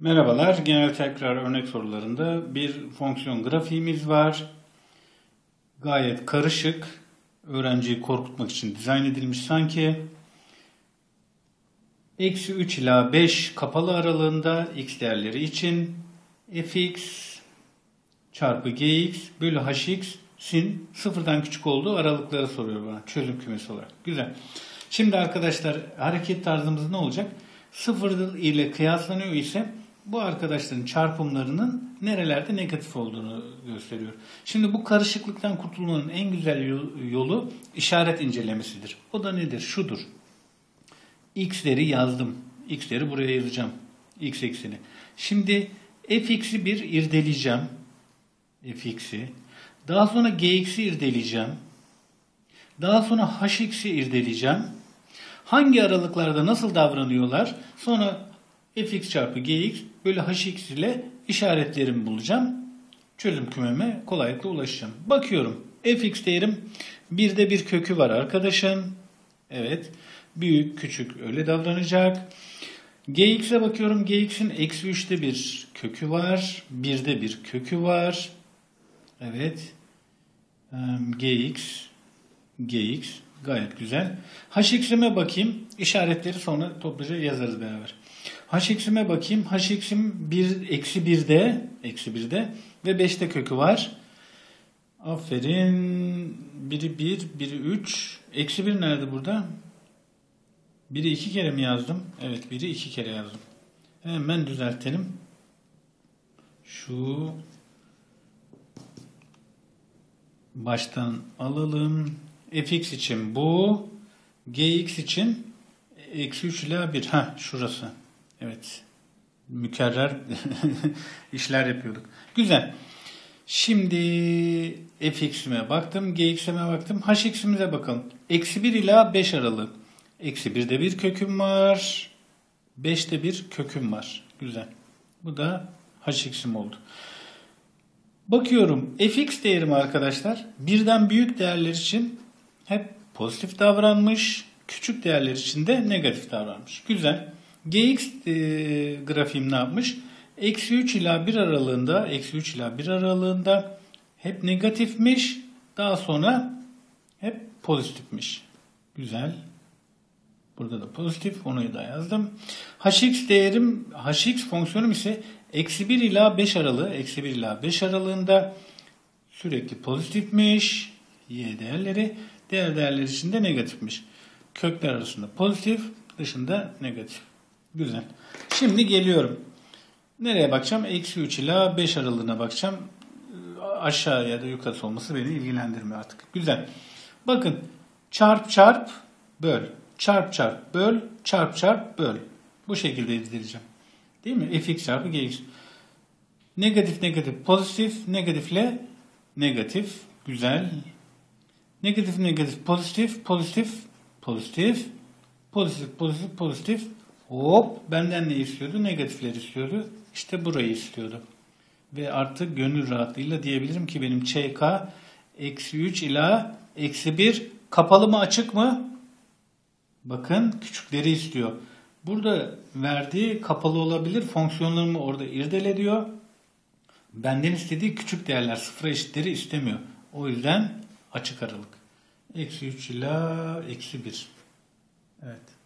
Merhabalar. Genel tekrar örnek sorularında bir fonksiyon grafiğimiz var. Gayet karışık. Öğrenciyi korkutmak için dizayn edilmiş sanki. Eksi 3 ila 5 kapalı aralığında x değerleri için fx çarpı gx bölü hx sin sıfırdan küçük olduğu aralıkları soruyor bana çözüm kümesi olarak. Güzel. Şimdi arkadaşlar hareket tarzımız ne olacak? Sıfır ile kıyaslanıyor ise bu arkadaşların çarpımlarının nerelerde negatif olduğunu gösteriyor. Şimdi bu karışıklıktan kurtulmanın en güzel yolu işaret incelemesidir. O da nedir? Şudur. X'leri yazdım. X'leri buraya yazacağım. X ekseni. Şimdi fx'i bir irdeleyeceğim. fx'i. Daha sonra gx'i irdeleyeceğim. Daha sonra hx'i irdeleyeceğim. Hangi aralıklarda nasıl davranıyorlar? Sonra fx çarpı gx bölü hx ile işaretlerimi bulacağım. Çözüm kümeme kolaylıkla ulaşacağım. Bakıyorum. fx değerim birde bir kökü var arkadaşım. Evet. Büyük, küçük öyle davranacak. gx'e bakıyorum. gx'in eksi 3'te bir kökü var. Birde bir kökü var. Evet. gx, gx gayet güzel. hx'ime bakayım. İşaretleri sonra topluca yazarız beraber. Hx'ime bakayım. Hx'im 1, eksi 1'de, eksi 1'de ve 5'te kökü var. Aferin. Biri 1, biri 3. Eksi 1 nerede burada? Biri 2 kere mi yazdım? Evet biri 2 kere yazdım. Hemen düzeltelim. Şu baştan alalım. fx için bu. gx için eksi 3 ile 1. Ha şurası. Evet. Mükerrer işler yapıyorduk. Güzel. Şimdi fx'ime baktım, gx'ime baktım. hx'imize bakalım. Eksi 1 ila 5 aralığı. Eksi 1'de bir köküm var. 5'te bir köküm var. Güzel. Bu da hx'im oldu. Bakıyorum fx değerim arkadaşlar birden büyük değerler için hep pozitif davranmış. Küçük değerler için de negatif davranmış. Güzel. Gx e, grafiğim ne yapmış? Eksi 3 ila 1 aralığında, eksi 3 ila 1 aralığında hep negatifmiş. Daha sonra hep pozitifmiş. Güzel. Burada da pozitif. Onu da yazdım. Hx değerim, hx fonksiyonum ise eksi 1 ila 5 aralığı, eksi 1 ila 5 aralığında sürekli pozitifmiş. Y değerleri, diğer değerler için de negatifmiş. Kökler arasında pozitif, dışında negatif. Güzel. Şimdi geliyorum. Nereye bakacağım? Eksi 3 ila 5 aralığına bakacağım. Aşağı ya da yukarı olması beni ilgilendirmiyor artık. Güzel. Bakın çarp çarp böl. Çarp çarp böl. Çarp çarp böl. Bu şekilde edileceğim. Değil mi? fx çarpı gx. Negatif negatif pozitif. Negatifle negatif. Güzel. Negatif negatif pozitif. Pozitif pozitif. Pozitif pozitif pozitif. Hop benden ne istiyordu? Negatifler istiyordu. İşte burayı istiyordu. Ve artık gönül rahatlığıyla diyebilirim ki benim ÇK eksi 3 ila eksi 1 kapalı mı açık mı? Bakın küçükleri istiyor. Burada verdiği kapalı olabilir. Fonksiyonlarımı orada irdele diyor. Benden istediği küçük değerler sıfır eşitleri istemiyor. O yüzden açık aralık. Eksi 3 ila eksi 1. Evet.